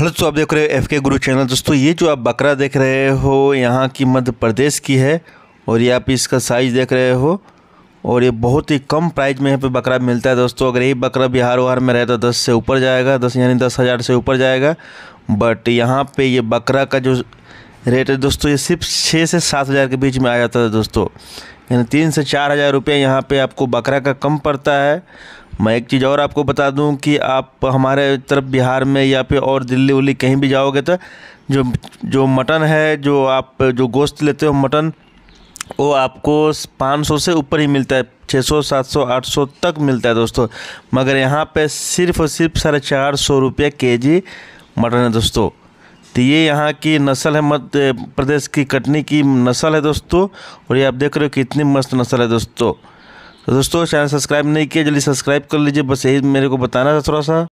Hello तो आप देख रहे हो एफ़ के गुरु चैनल दोस्तों, ये जो आप बकरा देख रहे हो, यहाँ की मध्य प्रदेश की है, और ये आप इसका साइज़ देख रहे हो, और ये बहुत ही कम प्राइस में यहाँ पे बकरा मिलता है। दोस्तों, अगर यही बकरा बिहार वहार में रहे तो दस से ऊपर जाएगा, दस यानी दस हज़ार से ऊपर जाएगा बट यहाँ पे ये बकरा का जो रेट है, दोस्तों, ये सिर्फ़ छः से सात हज़ार के बीच में आ जाता है, दोस्तों। यानी तीन से चार हज़ार रुपये यहाँ पे आपको बकरा का कम पड़ता है। मैं एक चीज़ और आपको बता दूँ कि आप हमारे तरफ़ बिहार में या फिर और दिल्ली उल्ली कहीं भी जाओगे तो जो जो मटन है, जो आप, जो गोश्त लेते हो मटन, वो आपको 500 से ऊपर ही मिलता है 600 700 800 तक मिलता है दोस्तों। मगर यहाँ पे सिर्फ़ और सिर्फ़ साढ़े चार सौ रुपये के जी मटन है दोस्तों। तो ये यहाँ की नस्ल है, मध्य प्रदेश की कटनी की नस्ल है दोस्तों, और ये आप देख रहे हो कितनी मस्त नस्ल है दोस्तों। तो दोस्तों, चैनल सब्सक्राइब नहीं किया, जल्दी सब्सक्राइब कर लीजिए, बस यही मेरे को बताना था थोड़ा सा।